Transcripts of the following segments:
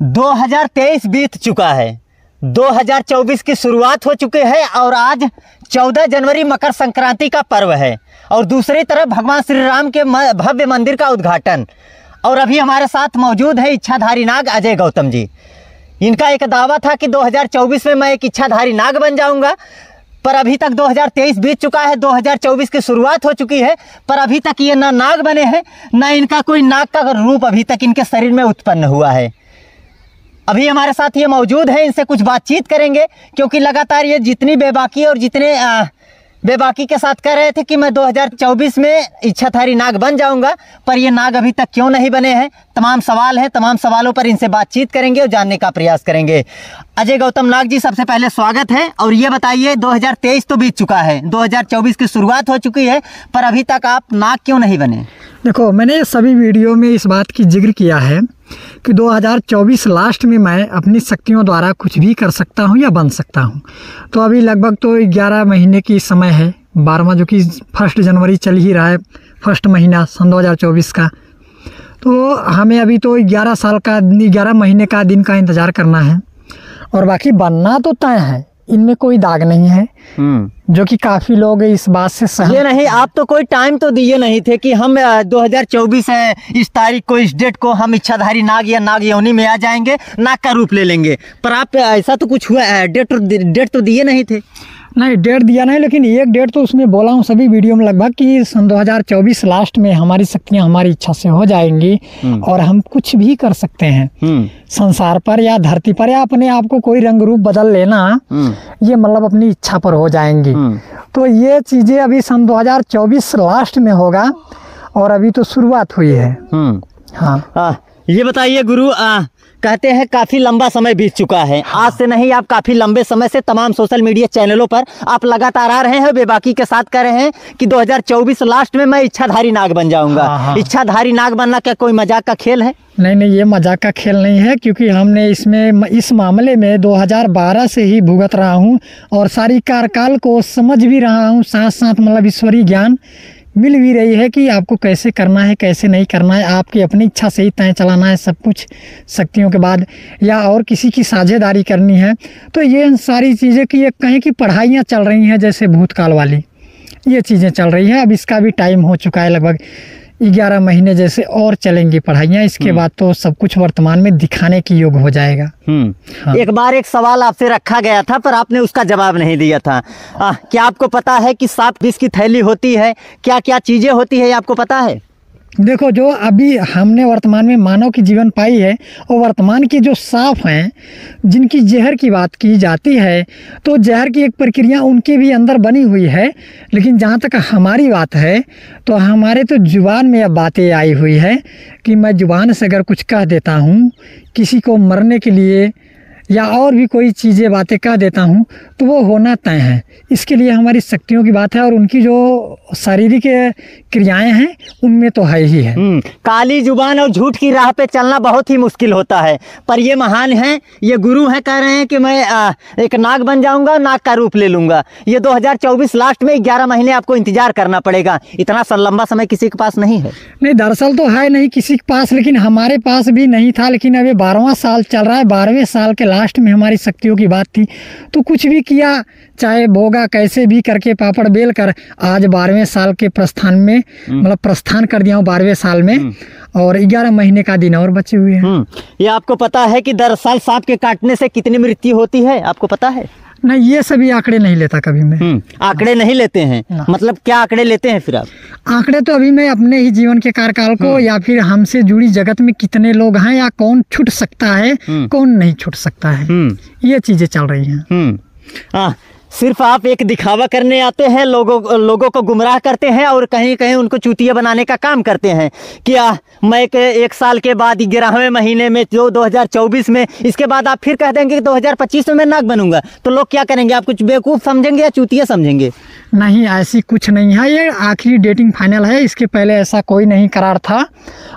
2023 बीत चुका है। 2024 की शुरुआत हो चुकी है और आज 14 जनवरी मकर संक्रांति का पर्व है। और दूसरी तरफ़ भगवान श्री राम के भव्य मंदिर का उद्घाटन। और अभी हमारे साथ मौजूद है इच्छाधारी नाग अजय गौतम जी। इनका एक दावा था कि 2024 में मैं एक इच्छाधारी नाग बन जाऊँगा, पर अभी तक 2023 बीत चुका है 2024 की शुरुआत हो चुकी है, पर अभी तक ये ना नाग बने हैं, ना इनका कोई नाग का रूप अभी तक इनके शरीर में उत्पन्न हुआ है। अभी हमारे साथ ये मौजूद है इनसे कुछ बातचीत करेंगे क्योंकि लगातार ये जितनी बेबाकी और जितने आ, बेबाकी के साथ कह रहे थे कि मैं 2024 में इच्छाधारी नाग बन जाऊँगा पर ये नाग अभी तक क्यों नहीं बने हैं? तमाम सवाल हैं तमाम सवालों पर इनसे बातचीत करेंगे और जानने का प्रयास करेंगे। अजय गौतम नाग जी सबसे पहले स्वागत है और ये बताइए 2023 तो बीत चुका है 2024 की शुरुआत हो चुकी है पर अभी तक आप नाग क्यों नहीं बने? देखो, मैंने सभी वीडियो में इस बात की ज़िक्र किया है कि 2024 लास्ट में मैं अपनी शक्तियों द्वारा कुछ भी कर सकता हूँ या बन सकता हूँ। तो अभी लगभग तो 11 महीने की समय है, बारहवा जो कि फ़र्स्ट जनवरी चल ही रहा है, फ़र्स्ट महीना सन 2024 का। तो हमें अभी तो 11 साल का 11 महीने का दिन का इंतज़ार करना है। और बाकी बनना तो तय है, इनमें कोई दाग नहीं है। जो कि काफ़ी लोग इस बात से सहमत ये नहीं आप तो कोई टाइम तो दिए नहीं थे कि हम अ, 2024 है इस तारीख को इस डेट को हम इच्छाधारी नाग या नाग यौनी में आ जाएँगे नाग का रूप ले लेंगे। पर आप ऐसा तो कुछ हुआ है डेट डेट तो दिए नहीं थे। नहीं डेट दिया नहीं लेकिन एक डेट तो उसमें बोला हूँ सभी वीडियो में लगभग कि सन 2024 लास्ट में हमारी शक्तियाँ हमारी इच्छा से हो जाएँगी और हम कुछ भी कर सकते हैं। संसार पर या धरती पर या अपने आप को कोई रंग रूप बदल लेना ये मतलब अपनी इच्छा पर हो जाएँगी। तो ये चीज़ें अभी सन 2024 लास्ट में होगा और अभी तो शुरुआत हुई है। हाँ। आ, ये बताइए गुरु आ, कहते हैं काफ़ी लंबा समय बीत चुका है। आज से नहीं आप काफ़ी लंबे समय से तमाम सोशल मीडिया चैनलों पर आप लगातार आ रहे हैं बेबाकी के साथ कह रहे हैं कि 2024 लास्ट में मैं इच्छाधारी नाग बन जाऊँगा। हाँ, हाँ। इच्छाधारी नाग बनना क्या कोई मज़ाक का खेल है? नहीं नहीं ये मज़ाक का खेल नहीं है क्योंकि हमने इसमें इस मामले में 2012 से ही भुगत रहा हूँ और सारी कार्यकाल को समझ भी रहा हूँ साथ साथ मतलब ईश्वरीय ज्ञान। मिल भी रही है कि आपको कैसे करना है, कैसे नहीं करना है, आपकी अपनी इच्छा से ही तय चलाना है, सब कुछ शक्तियों के बाद या और किसी की साझेदारी करनी है। तो ये सारी चीज़ें कि ये कहीं की पढ़ाइयाँ चल रही हैं जैसे भूतकाल वाली, ये चीज़ें चल रही हैं। अब इसका भी टाइम हो चुका है लगभग ग्यारह महीने जैसे और चलेंगी पढ़ाइयाँ इसके बाद तो सब कुछ वर्तमान में दिखाने की योग हो जाएगा। हाँ। एक बार एक सवाल आपसे रखा गया था पर आपने उसका जवाब नहीं दिया था। आ, क्या आपको पता है कि सात बीस की थैली होती है? क्या क्या चीज़ें होती है आपको पता है? देखो, जो अभी हमने वर्तमान में मानव की जीवन पाई है और वर्तमान की जो साफ़ हैं, जिनकी जहर की बात की जाती है तो जहर की एक प्रक्रिया उनके भी अंदर बनी हुई है। लेकिन जहाँ तक हमारी बात है तो हमारे तो ज़ुबान में अब बातें आई हुई है कि मैं ज़ुबान से अगर कुछ कह देता हूँ, किसी को मरने के लिए या और भी कोई चीज़ें बातें कह देता हूँ तो वो होना तय है। इसके लिए हमारी शक्तियों की बात है और उनकी जो शारीरिक क्रियाएँ हैं उनमें तो है ही है। हम्म, काली ज़ुबान और झूठ की राह पे चलना बहुत ही मुश्किल होता है पर ये महान हैं ये गुरु हैं कह रहे हैं कि मैं आ, एक नाग बन जाऊँगा नाग का रूप ले लूँगा। ये 2024 लास्ट में 11 महीने आपको इंतज़ार करना पड़ेगा। इतना लंबा समय किसी के पास नहीं है। नहीं दरअसल तो है नहीं किसी के पास लेकिन हमारे पास भी नहीं था लेकिन अभी बारहवा साल चल रहा है बारहवें साल के लास्ट में हमारी शक्तियों की बात थी। तो कुछ भी किया चाहे भोगा कैसे भी करके पापड़ बेल कर आज बारहवें साल के प्रस्थान में मतलब प्रस्थान कर दिया हूँ बारहवें साल में और ग्यारह महीने का दिन और बचे हुए हैं। हम्म, ये आपको पता है कि दरअसल सांप के काटने से कितनी मृत्यु होती है? आपको पता है? नहीं ये सभी आंकड़े नहीं लेता कभी मैं। हम्म, आंकड़े नहीं लेते हैं। मतलब क्या आंकड़े लेते हैं फिर आप? आंकड़े तो अभी मैं अपने ही जीवन के कार्यकाल को या फिर हमसे जुड़ी जगत में कितने लोग हैं या कौन छूट सकता है हम्म। कौन नहीं छूट सकता है। हम्म। ये चीज़ें चल रही है। हम्म। हाँ सिर्फ़ आप एक दिखावा करने आते हैं लोगों लोगों को गुमराह करते हैं और कहीं कहीं उनको चूतिया बनाने का काम करते हैं। कि आ, मैं एक, एक साल के बाद ग्यारहवें महीने में जो 2024 में इसके बाद आप फिर कह देंगे कि 2025 में मैं नाग बनूँगा। तो लोग क्या करेंगे? आप कुछ बेवकूफ़ समझेंगे या चूतिया समझेंगे? नहीं ऐसी कुछ नहीं है। ये आखिरी डेटिंग फाइनल है। इसके पहले ऐसा कोई नहीं करार था।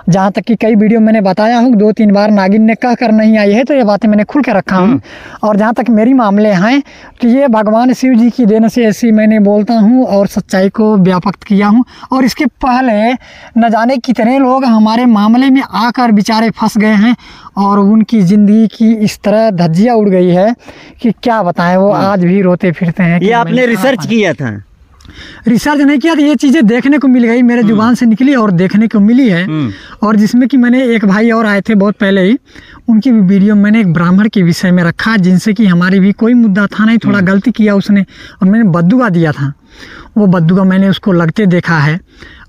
जहाँ तक कि कई वीडियो मैंने बताया हूँ दो तीन बार नागिन ने कह कर नहीं आई है तो ये बातें मैंने खुल के रखा हूँ। और जहाँ तक मेरी मामले हैं तो ये भगवान भगवान शिव जी की देन से ऐसी मैंने बोलता हूँ और सच्चाई को व्यापक किया हूँ। और इसके पहले न जाने कितने लोग हमारे मामले में आकर बेचारे फंस गए हैं और उनकी ज़िंदगी की इस तरह धज्जिया उड़ गई है कि क्या बताएँ वो आज भी रोते फिरते हैं कि ये आपने रिसर्च किया था। रिसर्च नहीं किया तो ये चीज़ें देखने को मिल गई मेरे ज़ुबान से निकली और देखने को मिली है। हम्म। और जिसमें कि मैंने एक भाई और आए थे बहुत पहले ही उनकी भी वीडियो मैंने एक ब्राह्मण के विषय में रखा जिनसे कि हमारी भी कोई मुद्दा था नहीं थोड़ा गलती किया उसने और मैंने बद्दुआ दिया था। वो बद्दुआ मैंने उसको लगते देखा है।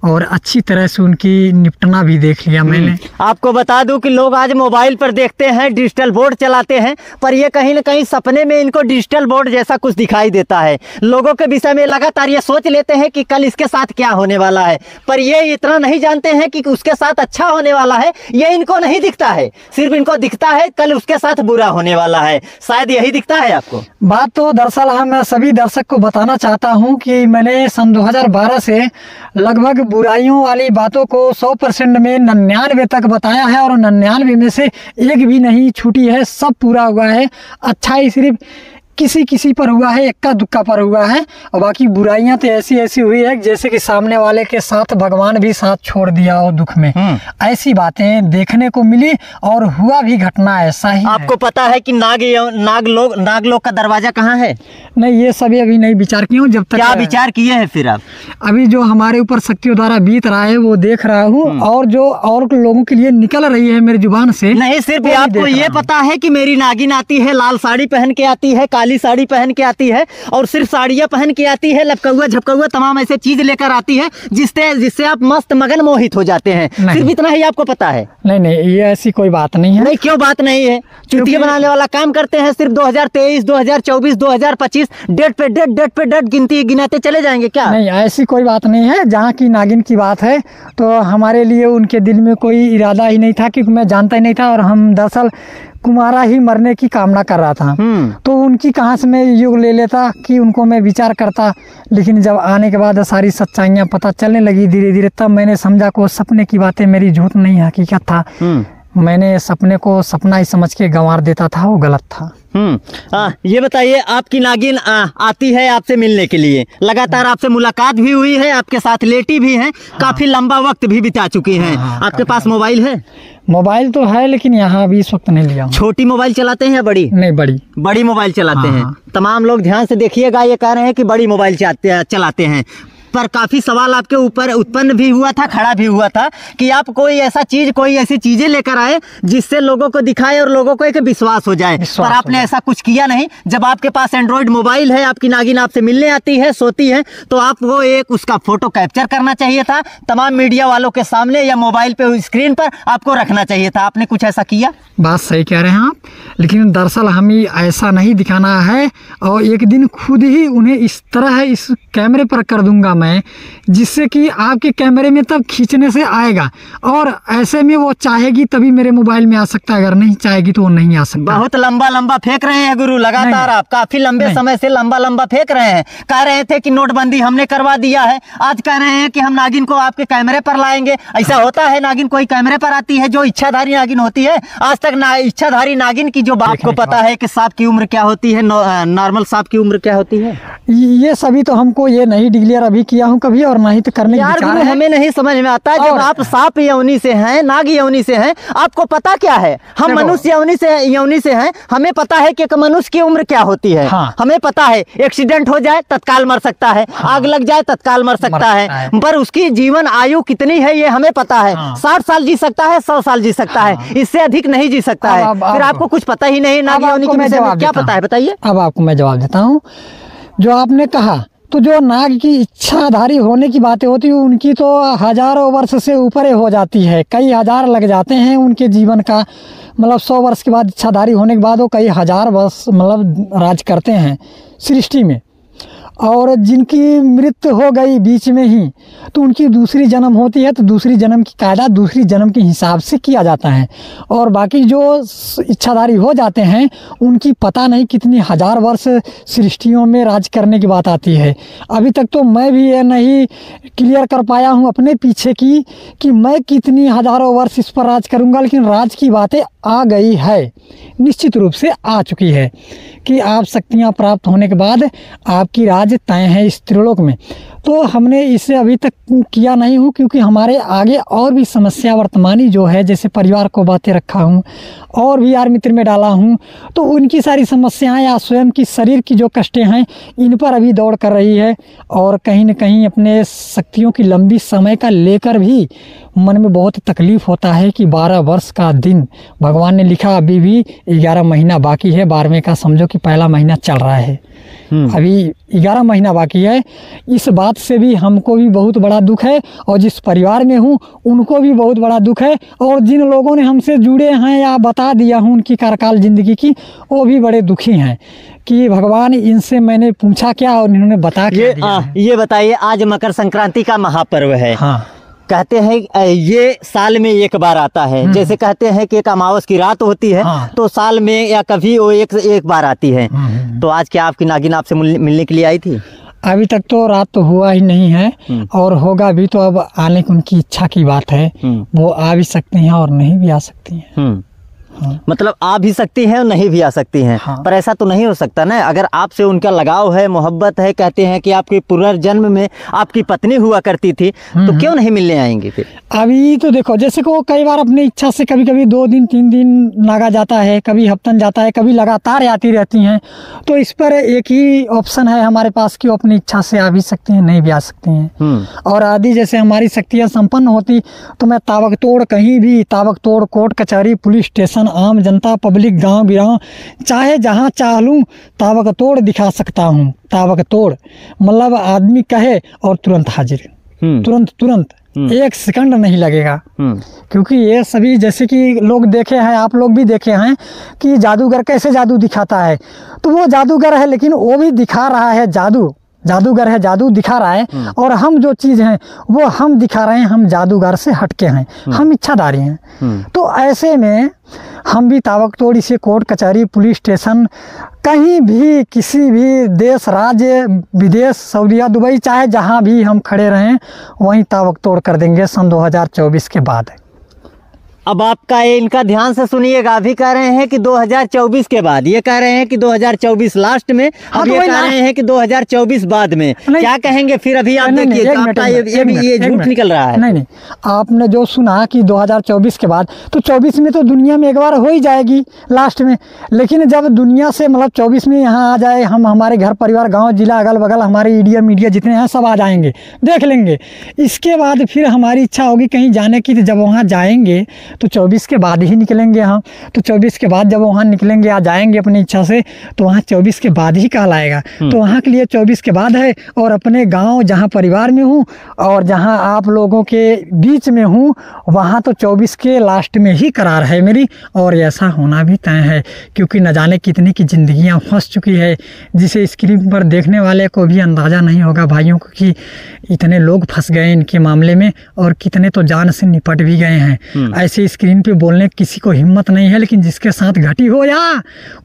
और अच्छी तरह से उनकी निपटना भी देख लिया मैंने। आपको बता दूँ कि लोग आज मोबाइल पर देखते हैं डिजिटल बोर्ड चलाते हैं पर ये कहीं ना कहीं सपने में इनको डिजिटल बोर्ड जैसा कुछ दिखाई देता है। लोगों के विषय में लगातार ये सोच लेते हैं कि कल इसके साथ क्या होने वाला है पर ये इतना नहीं जानते हैं कि उसके साथ अच्छा होने वाला है ये इनको नहीं दिखता है। सिर्फ़ इनको दिखता है कल उसके साथ बुरा होने वाला है। शायद यही दिखता है आपको? बात तो दरअसल हम सभी दर्शक को बताना चाहता हूँ कि मैंने सन 2012 से लगभग बुराइयों वाली बातों को 100 परसेंट में नन्यानवे तक बताया है और नन्यानवे में से एक भी नहीं छूटी है, सब पूरा हुआ है। अच्छाई सिर्फ़ किसी किसी पर हुआ है इक्का दुक्का पर हुआ है और बाकी बुराइयाँ तो ऐसी ऐसी हुई है जैसे कि सामने वाले के साथ भगवान भी साथ छोड़ दिया हो दुख में। हम्म। ऐसी बातें देखने को मिली और हुआ भी घटना ऐसा ही है। आपको पता है कि नाग नाग लोग नाग लोग का दरवाज़ा कहाँ है? नहीं ये सभी अभी नहीं विचार हूँ जब तक क्या विचार किए हैं फिर आप? अभी जो हमारे ऊपर शक्तियों द्वारा बीत रहा है वो देख रहा हूँ और जो और लोगों के लिए निकल रही है मेरी ज़ुबान से नहीं सिर्फ़ आपको ये पता है की मेरी नागिन आती है लाल साड़ी पहन के आती है काली साड़ी पहन के आती है और सिर्फ़ साड़ियाँ पहन के आती है लपकौआ झपकौआ तमाम ऐसे चीज़ लेकर आती है जिससे जिससे आप मस्त मगन मोहित हो जाते हैं। सिर्फ़ इतना ही आपको पता है। नहीं नहीं ये ऐसी कोई बात नहीं है। नहीं क्यों बात नहीं है? चुटिया बनाने वाला काम करते हैं सिर्फ़ 2023 2024 2025 डेट पे डेट डेट पे डेट गिनती गिनाते चले जाएँगे क्या? नहीं ऐसी कोई बात नहीं है। जहाँ की नागिन की बात है तो हमारे लिए उनके दिल में कोई इरादा ही नहीं था क्योंकि मैं जानता ही नहीं था और हम दरअसल कुमारा ही मरने की कामना कर रहा था। हम्म। तो उनकी कहाँ से मैं युग ले लेता कि उनको मैं विचार करता। लेकिन जब आने के बाद सारी सच्चाइयाँ पता चलने लगी धीरे धीरे तब मैंने समझा को सपने की बातें मेरी झूठ नहीं हकीकत था। हम्म। मैंने सपने को सपना ही समझ के गंवार देता था वो गलत था। हम्म आ, ये बताइए आपकी नागिन आ, आती है आपसे मिलने के लिए? लगातार आपसे मुलाकात भी हुई है आपके साथ लेटी भी हैं काफ़ी लंबा वक्त भी बिता चुकी हैं। हाँ, आपके पास मोबाइल है? मोबाइल तो है लेकिन यहाँ अभी इस वक्त नहीं लिया हूँ। छोटी मोबाइल चलाते हैं या बड़ी? नहीं बड़ी। बड़ी मोबाइल चलाते हाँ, हैं। हाँ। तमाम लोग ध्यान से देखिएगा ये कह रहे हैं कि बड़ी मोबाइल चलाते हैं। पर काफ़ी सवाल आपके ऊपर उत्पन्न भी हुआ था खड़ा भी हुआ था कि आप कोई ऐसा चीज़ कोई ऐसी चीज़ें लेकर आए जिससे लोगों को दिखाए और लोगों को एक विश्वास हो जाए। पर आपने ऐसा कुछ किया नहीं। जब आपके पास एंड्रॉइड मोबाइल है आपकी नागिन आपसे मिलने आती है सोती है तो आपको एक उसका फ़ोटो कैप्चर करना चाहिए था। तमाम मीडिया वालों के सामने या मोबाइल पे स्क्रीन पर आपको रखना चाहिए था। आपने कुछ ऐसा किया? बात सही कह रहे हैं आप लेकिन दरअसल हमें ऐसा नहीं दिखाना है और एक दिन खुद ही उन्हें इस तरह इस कैमरे पर कर दूँगा मैं। जिससे कि आपके कैमरे में तब खींचने से आएगा। और ऐसे में वो चाहेगी तभी मेरे मोबाइल में आ सकता है। अगर नहीं चाहेगी तो वो नहीं आ सकता। बहुत लंबा लंबा फेंक रहे हैं गुरु लगातार आप काफ़ी लंबे समय से लंबा लंबा फेंक रहे हैं। कह रहे थे कि नोटबंदी हमने करवा दिया है। आज कह रहे हैं कि हम नागिन को आपके कैमरे पर लाएँगे। ऐसा होता है नागिन कोई कैमरे पर आती है जो इच्छाधारी नागिन होती है। आज तक ना इच्छाधारी नागिन की जो बाप देखने को पता है कि सांप की उम्र क्या होती है नॉर्मल सांप की उम्र क्या होती है। ये सभी तो हमको ये नहीं डिक्लेयर अभी किया हूँ कभी और ना ही तो करने यार गुरु है। हमें नहीं समझ में आता जब आप सांप यौनी से हैं नाग यौनी से हैं आपको पता क्या है? हम मनुष्य यौनी से यौनी से हैं हमें पता है कि एक मनुष्य की उम्र क्या होती है। हाँ। हमें पता है एक्सीडेंट हो जाए तत्काल मर सकता है आग लग जाए तत्काल मर सकता है। है। पर उसकी जीवन आयु कितनी है ये हमें पता है। हाँ। साठ साल जी सकता है सौ साल जी सकता है इससे अधिक नहीं जी सकता है। फिर आपको कुछ पता ही नहीं नाग यौनी के क्या पता है। बताइए। अब आपको मैं जवाब देता हूँ। जो आपने कहा तो जो नाग की इच्छाधारी होने की बातें होती है, उनकी तो हज़ारों वर्ष से ऊपर हो जाती है। कई हज़ार लग जाते हैं उनके जीवन का। मतलब सौ वर्ष के बाद इच्छाधारी होने के बाद वो कई हज़ार वर्ष मतलब राज करते हैं सृष्टि में। और जिनकी मृत्यु हो गई बीच में ही तो उनकी दूसरी जन्म होती है तो दूसरी जन्म की कायदा दूसरी जन्म के हिसाब से किया जाता है। और बाकी जो इच्छाधारी हो जाते हैं, उनकी पता नहीं कितनी हज़ार वर्ष सृष्टियों में राज करने की बात आती है। अभी तक तो मैं भी ये नहीं क्लियर कर पाया हूँ अपने पीछे की, कि मैं कितनी हज़ारों वर्ष इस पर राज करूँगा, लेकिन राज की बातें आ गई है, निश्चित रूप से आ चुकी है, कि आप शक्तियाँ प्राप्त होने के बाद आपकी राज तय है इस त्रिलोक में। तो हमने इसे अभी तक किया नहीं हूँ, क्योंकि हमारे आगे और भी समस्या वर्तमानी जो है, जैसे परिवार को बातें रखा हूँ, और भी यार मित्र में डाला हूँ तो उनकी सारी समस्याएँ या स्वयं की शरीर की जो कष्टें हैं, इन पर अभी दौड़ कर रही है, और कहीं न कहीं अपने शक्तियों की लंबी समय का लेकर भी मन में बहुत तकलीफ़ होता है कि बारह वर्ष का दिन भगवान ने लिखा अभी भी ग्यारह महीना बाकी है बारहवें का समझो कि पहला महीना चल रहा है। अभी ग्यारह महीना बाकी है इस बात से भी हमको भी बहुत बड़ा दुख है और जिस परिवार में हूँ उनको भी बहुत बड़ा दुख है और जिन लोगों ने हमसे जुड़े हैं या बता दिया हूँ उनकी कार्यकाल ज़िंदगी की वो भी बड़े दुखी हैं कि भगवान इनसे मैंने पूछा क्या और इन्होंने बता क्या ये दिया आ, ये बताइए आज मकर संक्रांति का महापर्व है। हाँ। कहते हैं ये साल में एक बार आता है जैसे कहते हैं कि एक अमावस की रात होती है हाँ। तो साल में या कभी वो एक एक बार आती है हम्म। तो आज क्या आपकी नागिन आपसे मिलने के लिए आई थी अभी तक तो रात तो हुआ ही नहीं है हम्म। और होगा भी तो अब आने की उनकी इच्छा की बात है हम्म। वो आ भी सकती हैं और नहीं भी आ सकती हैं हम्म हाँ। मतलब आ भी सकती हैं और नहीं भी आ सकती हैं। हाँ। पर ऐसा तो नहीं हो सकता ना। अगर आपसे उनका लगाव है मोहब्बत है कहते हैं कि आपके पुनर्जन्म में आपकी पत्नी हुआ करती थी तो क्यों नहीं मिलने आएँगी फिर? अभी तो देखो जैसे को कई बार अपनी इच्छा से कभी कभी दो दिन तीन दिन नागा जाता है कभी हफ्तन जाता है कभी लगातार आती रहती हैं। तो इस पर एक ही ऑप्शन है हमारे पास कि वो अपनी इच्छा से आ भी सकती हैं नहीं भी आ सकती हैं। हम्म। और आदि जैसे हमारी शक्तियाँ संपन्न होती तो मैं ताबक तोड़ कहीं भी ताबक तोड़ कोर्ट कचहरी पुलिस स्टेशन आम जनता पब्लिक गाँव गिराव चाहे जहाँ चाह लूँ ताबक तोड़ दिखा सकता हूँ ताबक तोड़। मतलब आदमी कहे और तुरंत हाजिर। हम्म। तुरंत तुरंत। एक सेकंड नहीं लगेगा। हम्म। क्योंकि ये सभी जैसे कि लोग देखे हैं आप लोग भी देखे हैं कि जादूगर कैसे जादू दिखाता है। तो वो जादूगर है लेकिन वो भी दिखा रहा है जादू। जादूगर है जादू दिखा रहा है। और हम जो चीज़ हैं वो हम दिखा रहे हैं हम जादूगर से हटके हैं। हम इच्छाधारी हैं। हम्म। तो ऐसे में हम भी तावक तोड़ इसे कोर्ट, कचहरी, पुलिस स्टेशन, कहीं भी, किसी भी देश, राज्य, विदेश, सऊदीया, दुबई, चाहे जहाँ भी हम खड़े रहें, वहीं तावक तोड़ कर देंगे सन 2024 के बाद। अब आपका ये इनका ध्यान से सुनिएगा अभी कह रहे हैं कि 2024 के बाद ये कह रहे हैं कि 2024 लास्ट में हाँ, अब तो ये कह रहे हैं कि 2024 बाद में। क्या कहेंगे फिर अभी आप देखिए आपका ये ये भी झूठ। निकल रहा है। नहीं नहीं आपने जो सुना कि 2024 के बाद तो 24 में तो दुनिया में एक बार हो ही जाएगी लास्ट में लेकिन जब दुनिया से मतलब 24 में यहाँ आ जाए हम हमारे घर परिवार गाँव जिला अगल बगल हमारे ईडिया मीडिया जितने हैं सब आ जाएँगे देख लेंगे। इसके बाद फिर हमारी इच्छा होगी कहीं जाने की तो जब वहाँ जाएँगे तो 24 के बाद ही निकलेंगे हम तो 24 के बाद जब वहाँ निकलेंगे आ जाएँगे अपनी इच्छा से तो वहाँ 24 के बाद ही काल आएगा। तो वहाँ के लिए 24 के बाद है और अपने गाँव जहाँ परिवार में हूँ और जहाँ आप लोगों के बीच में हूँ वहाँ तो 24 के लास्ट में ही करार है मेरी और ऐसा होना भी तय है क्योंकि न जाने कितने की ज़िंदगियाँ फंस चुकी है। जिसे स्क्रीन पर देखने वाले को भी अंदाज़ा नहीं होगा भाइयों को कि इतने लोग फंस गए इनके मामले में और कितने तो जान से निपट भी गए हैं। ऐसे स्क्रीन पे बोलने किसी को हिम्मत नहीं है लेकिन जिसके साथ घटी हो या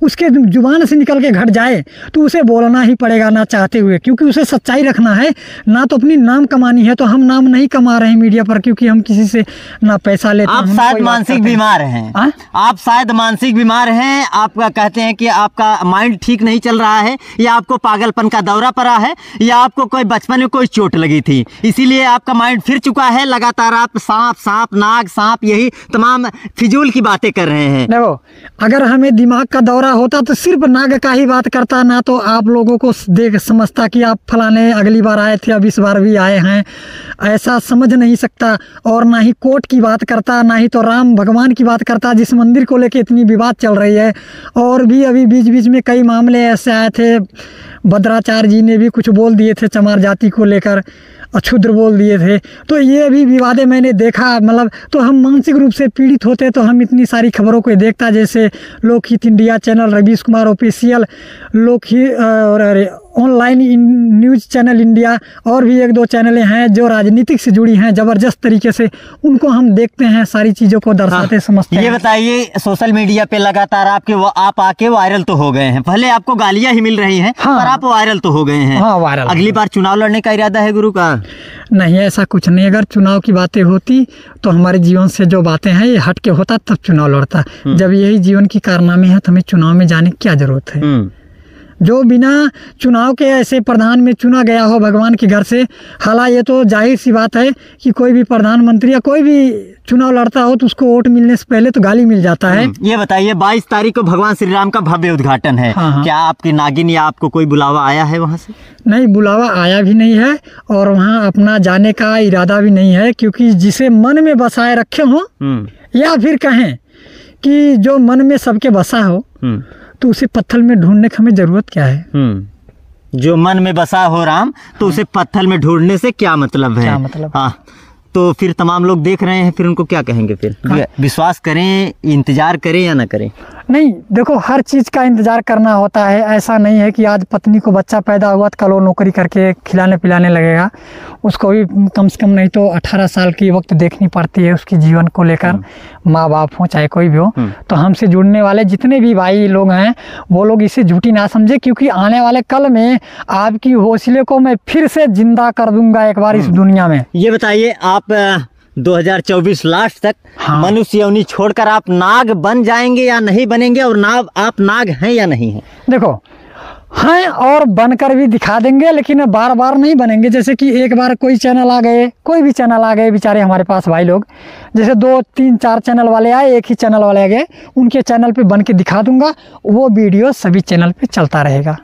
उसके ज़ुबान से निकल के घट जाए तो उसे बोलना ही पड़ेगा ना चाहते हुए क्योंकि उसे सच्चाई रखना है। ना तो अपनी नाम कमानी है तो हम नाम नहीं कमा रहे हैं मीडिया पर क्योंकि हम किसी से ना पैसा लेते आप शायद मानसिक बीमार हैं। हाँ? आप शायद मानसिक बीमार हैं आपका कहते हैं कि आपका माइंड ठीक नहीं चल रहा है या आपको पागलपन का दौरा पड़ा है या आपको कोई बचपन में कोई चोट लगी थी। इसीलिए आपका माइंड फिर चुका है लगातार आप सांप सांप नाग सांप यही तमाम फिजूल की बातें कर रहे हैं। देखो, अगर हमें दिमाग का दौरा होता तो सिर्फ़ नाग का ही बात करता, ना तो आप लोगों को देख समझता कि आप फलाने अगली बार आए थे, अब इस बार भी आए हैं। ऐसा समझ नहीं सकता और ना ही कोर्ट की बात करता, ना ही तो राम भगवान की बात करता, जिस मंदिर को लेकर इतनी विवाद चल रही है। और भी अभी बीच बीच में कई मामले ऐसे आए थे, भद्राचार्य जी ने भी कुछ बोल दिए थे चमार जाति को लेकर। अक्षुद्र बोल दिए थे। तो ये भी विवादे मैंने देखा मतलब तो हम मानसिक रूप से पीड़ित होते तो हम इतनी सारी खबरों को देखता, जैसे Lokhit India channel, Ravish Kumar official Lokhit और अरे online in- news channel India और भी एक दो चैनलें हैं जो राजनीतिक से जुड़ी हैं ज़बरदस्त तरीके से। उनको हम देखते हैं सारी चीज़ों को दर्शाते हाँ, समझते ये बताइए सोशल मीडिया पे लगातार आपके वो आप आके वायरल तो हो गए हैं। पहले आपको गालियाँ ही मिल रही हैं हाँ। पर आप वायरल तो हो गए हैं। हाँ, वायरल अगली बार चुनाव लड़ने का इरादा है गुरु का? नहीं ऐसा कुछ नहीं। अगर चुनाव की बातें होती तो हमारे जीवन से जो बातें हैं ये हट के होता तब चुनाव लड़ता। जब यही जीवन की कारनामे है तो हमें चुनाव में जाने की क्या ज़रूरत है? हम्म। जो बिना चुनाव के ऐसे प्रधान में चुना गया हो भगवान के घर से हालाँकि ये तो ज़ाहिर सी बात है कि कोई भी प्रधानमंत्री या कोई भी चुनाव लड़ता हो तो उसको वोट मिलने से पहले तो गाली मिल जाता है। ये बताइए 22 तारीख को भगवान श्री राम का भव्य उद्घाटन है। हाँ, हाँ। क्या आपकी नागिन या आपको कोई बुलावा आया है वहाँ से? नहीं बुलावा आया भी नहीं है और वहाँ अपना जाने का इरादा भी नहीं है क्योंकि जिसे मन में बसाए रखे हो हम्म। या फिर कहें कि जो मन में सबके बसा हो हम्म। तो उसे पत्थर में ढूँढने की हमें ज़रूरत क्या है? हम्म। जो मन में बसा हो राम तो उसे पत्थर में ढूँढने से क्या मतलब है? क्या मतलब? हाँ। तो फिर तमाम लोग देख रहे हैं फिर उनको क्या कहेंगे फिर? हाँ। विश्वास करें इंतज़ार करें या ना करें? नहीं देखो हर चीज़ का इंतज़ार करना होता है। ऐसा नहीं है कि आज पत्नी को बच्चा पैदा हुआ तो कल वो नौकरी करके खिलाने पिलाने लगेगा। उसको भी कम से कम नहीं तो 18 साल की वक्त देखनी पड़ती है उसकी जीवन को लेकर। माँ बाप हो चाहे कोई भी हो। हम्म। तो हमसे जुड़ने वाले जितने भी भाई लोग हैं वो लोग इसे झूठी ना समझे क्योंकि आने वाले कल में आपकी हौसले को मैं फिर से ज़िंदा कर दूँगा एक बार इस दुनिया में। ये बताइए आप 2024 लास्ट तक हाँ। मनुष्य योनि छोड़कर आप नाग बन जाएँगे या नहीं बनेंगे और नाग आप नाग हैं या नहीं हैं? देखो हैं और बनकर भी दिखा देंगे लेकिन बार बार नहीं बनेंगे। जैसे कि एक बार कोई चैनल आ गए कोई भी चैनल आ गए बेचारे हमारे पास भाई लोग। जैसे दो तीन चार चैनल वाले आए एक ही चैनल वाले आ गए उनके चैनल पे बन के दिखा दूँगा वो वीडियो सभी चैनल पे चलता रहेगा।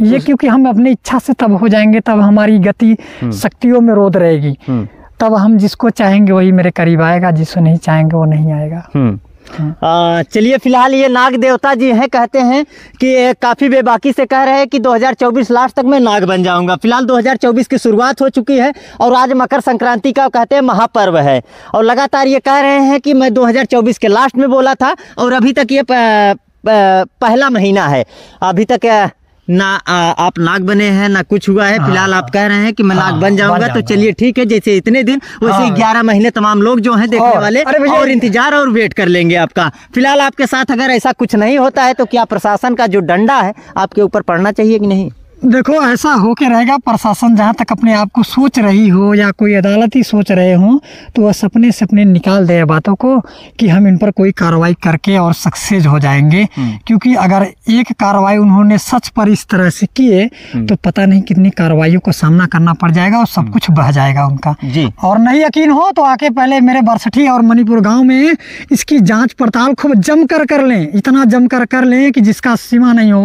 ये क्योंकि हम अपनी इच्छा से तब हो जाएँगे तब हमारी गति शक्तियों में रोध रहेगी। हम्म। तब हम जिसको चाहेंगे वही मेरे करीब आएगा जिसको नहीं चाहेंगे वो नहीं आएगा। हम्म। हाँ। चलिए फ़िलहाल ये नाग देवता जी हैं कहते हैं कि काफ़ी बेबाकी से कह रहे हैं कि 2024 लास्ट तक मैं नाग बन जाऊँगा। फ़िलहाल 2024 की शुरुआत हो चुकी है और आज मकर संक्रांति का कहते हैं महापर्व है। और लगातार ये कह रहे हैं कि मैं 2024 के लास्ट में बोला था और अभी तक ये प- प- पहला महीना है। अभी तक ना आ, आप नाग बने हैं ना कुछ हुआ है। फ़िलहाल आप कह रहे हैं कि मैं हाँ, नाग बन जाऊँगा। तो चलिए ठीक है जैसे इतने दिन वैसे हाँ। ग्यारह महीने तमाम लोग जो हैं देखने वाले और इंतज़ार और वेट कर लेंगे आपका। फ़िलहाल आपके साथ अगर ऐसा कुछ नहीं होता है तो क्या प्रशासन का जो डंडा है आपके ऊपर पड़ना चाहिए कि नहीं? देखो ऐसा हो के रहेगा प्रशासन जहाँ तक अपने आप को सोच रही हो या कोई अदालत ही सोच रहे हो तो वह सपने सपने निकाल दे बातों को कि हम इन पर कोई कार्रवाई करके और सक्सेस हो जाएँगे। क्योंकि अगर एक कार्रवाई उन्होंने सच पर इस तरह से किए तो पता नहीं कितनी कार्रवाइयों का सामना करना पड़ जाएगा और सब कुछ बह जाएगा उनका। जी। और नहीं यकीन हो तो आके पहले मेरे बरसठी और मणिपुर गाँव में इसकी जाँच पड़ताल खूब जम कर कर लें इतना जम कर कर लें कि जिसका सीमा नहीं हो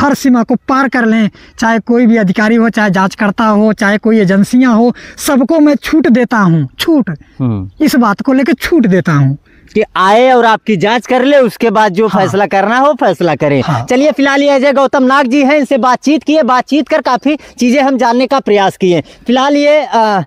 हर सीमा को पार कर लें चाहे कोई भी अधिकारी हो चाहे जांचकर्ता हो चाहे कोई एजेंसियाँ हो सबको मैं छूट देता हूँ छूट। इस बात को लेकर छूट देता हूँ। कि आए और आपकी जाँच कर ले उसके बाद जो हाँ। फैसला करना हो फैसला करें। हाँ। चलिए फ़िलहाल ये अजय गौतम नाग जी हैं इनसे बातचीत किए बातचीत कर काफ़ी चीज़ें हम जानने का प्रयास किए फ़िलहाल ये अ,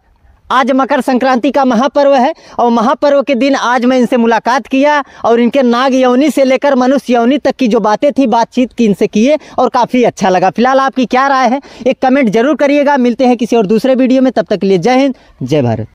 आज मकर संक्रांति का महापर्व है और महापर्व के दिन आज मैं इनसे मुलाकात किया और इनके नाग यौनी से लेकर मनुष्य यौनी तक की जो बातें थी, बातचीत की इनसे किए और काफ़ी अच्छा लगा। फ़िलहाल आपकी क्या राय है? एक कमेंट ज़रूर करिएगा। मिलते हैं किसी और दूसरे वीडियो में। तब तक के लिए जय हिंद, जय भारत।